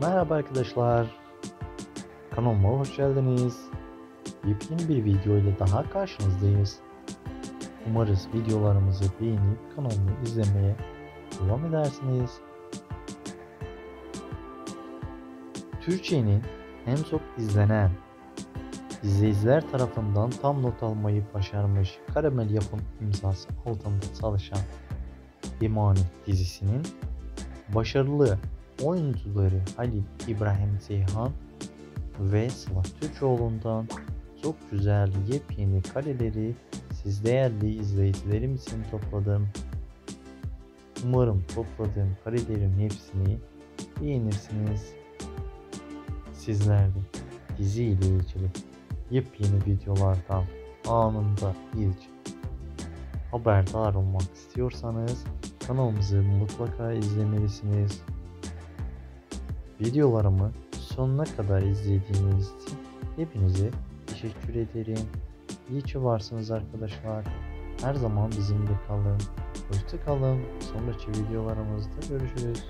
Merhaba arkadaşlar. Kanalıma hoş geldiniz. Yepyeni bir video ile daha karşınızdayız. Umarız videolarımızı beğenip kanalımı izlemeye devam edersiniz. Türkiye'nin en çok izlenen izleyiciler tarafından tam not almayı başarmış Karamel Yapım imzası altında çalışan Emanet dizisinin başarılı oyuncuları Halil İbrahim Ceyhan ve Sıla Türkoğlu'ndan çok güzel yepyeni kareleri siz değerli izleyicilerim için topladım. Umarım topladığım karelerin hepsini beğenirsiniz. Sizler de dizi ile ilgili yepyeni videolardan anında ilk haberdar olmak istiyorsanız kanalımızı mutlaka izlemelisiniz. Videolarımı sonuna kadar izlediğiniz için hepinize teşekkür ederim. İyi ki varsınız arkadaşlar. Her zaman bizimle kalın. Hoşça kalın. Sonraki videolarımızda görüşürüz.